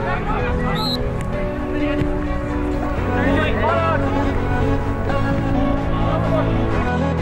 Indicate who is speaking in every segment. Speaker 1: Thank you.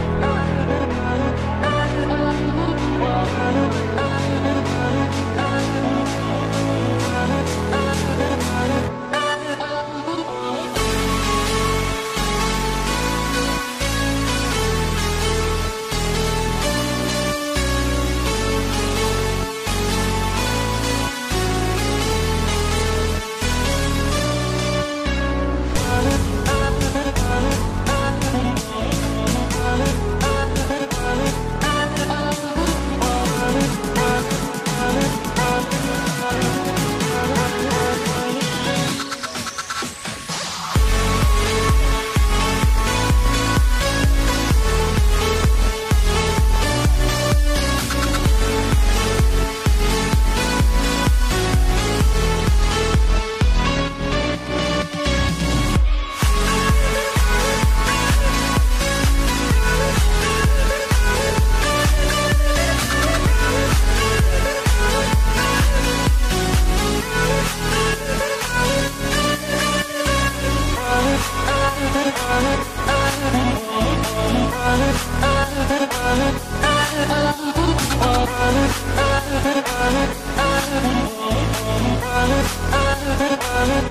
Speaker 1: Thank you.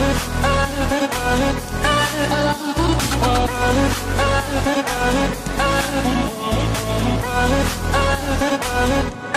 Speaker 1: Thank you.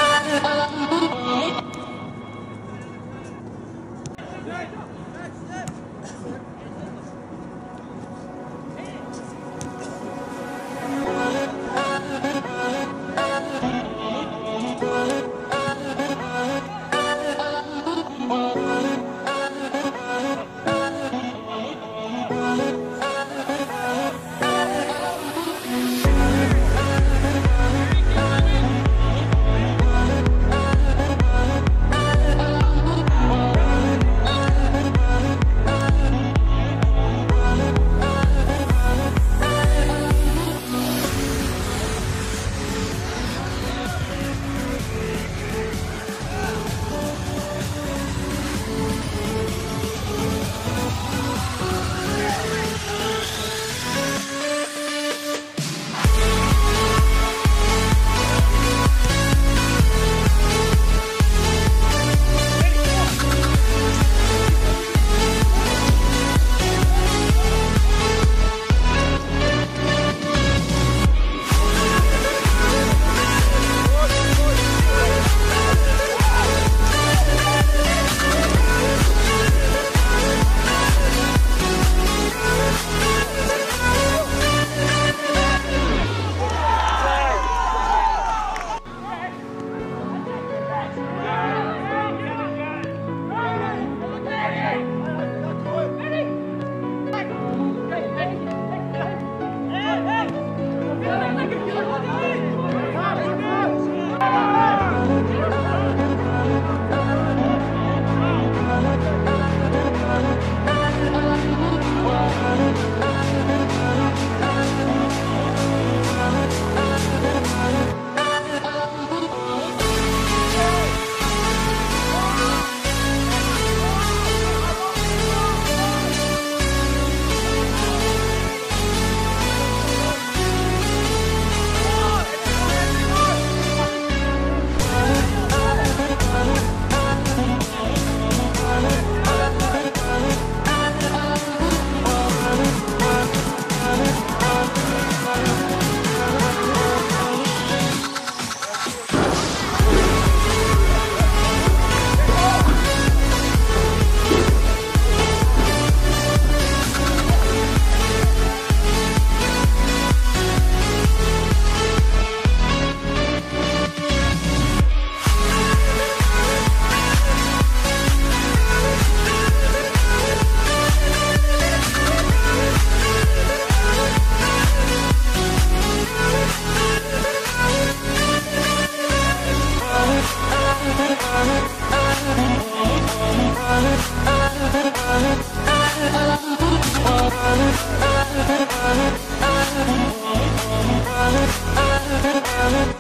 Speaker 1: I'm